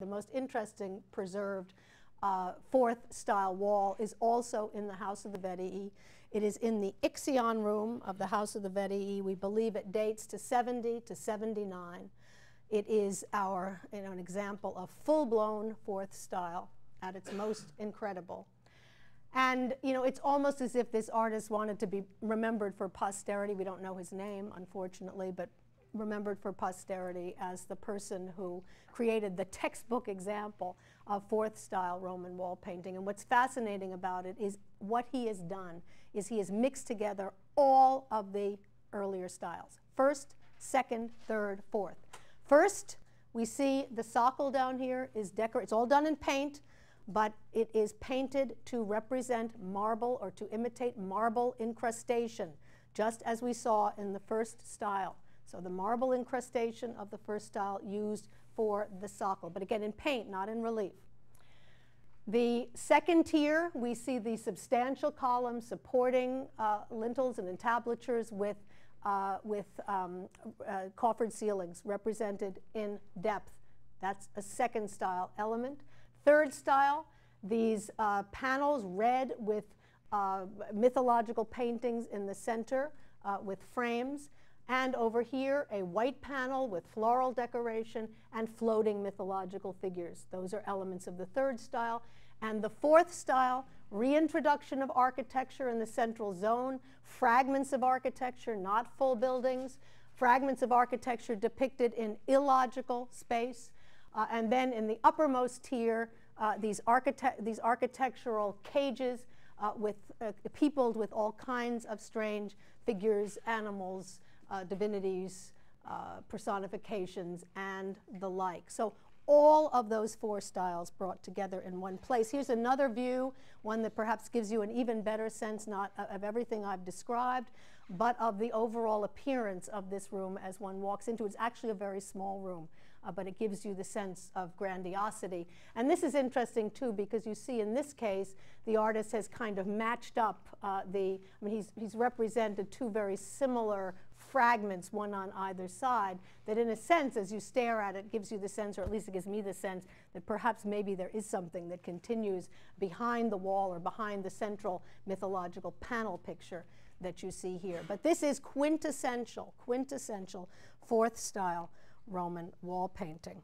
The most interesting preserved uh, fourth style wall is also in the House of the Vettii. It is in the Ixion room of the House of the Vettii. We believe it dates to 70 to 79. It is our, you know, an example of full-blown fourth style at its most incredible. And you know, it's almost as if this artist wanted to be remembered for posterity. We don't know his name, unfortunately, but remembered for posterity as the person who created the textbook example of fourth style Roman wall painting. And what's fascinating about it is what he has done is he has mixed together all of the earlier styles. First, second, third, fourth. First, we see the socle down here is decorated. It's all done in paint, but it is painted to represent marble or to imitate marble incrustation, just as we saw in the first style. So the marble incrustation of the first style used for the socle, but again in paint, not in relief. The second tier, we see the substantial columns supporting uh, lintels and entablatures with, uh, with um, uh, coffered ceilings represented in depth. That's a second style element. Third style, these uh, panels red with uh, mythological paintings in the center uh, with frames. And over here, a white panel with floral decoration and floating mythological figures. Those are elements of the third style. And the fourth style, reintroduction of architecture in the central zone, fragments of architecture, not full buildings, fragments of architecture depicted in illogical space. Uh, and then in the uppermost tier, uh, these, these architectural cages uh, with, uh, peopled with all kinds of strange figures, animals, uh, divinities, uh, personifications, and the like. So all of those four styles brought together in one place. Here's another view, one that perhaps gives you an even better sense not of everything I've described, but of the overall appearance of this room as one walks into it. It's actually a very small room, uh, but it gives you the sense of grandiosity. And this is interesting too because you see in this case, the artist has kind of matched up uh, the, I mean, he's, he's represented two very similar fragments, one on either side, that in a sense, as you stare at it, gives you the sense, or at least it gives me the sense, that perhaps maybe there is something that continues behind the wall or behind the central mythological panel picture that you see here. But this is quintessential, quintessential fourth style Roman wall painting.